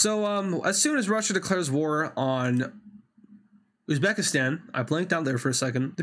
So um, as soon as Russia declares war on Uzbekistan, I blanked out there for a second. The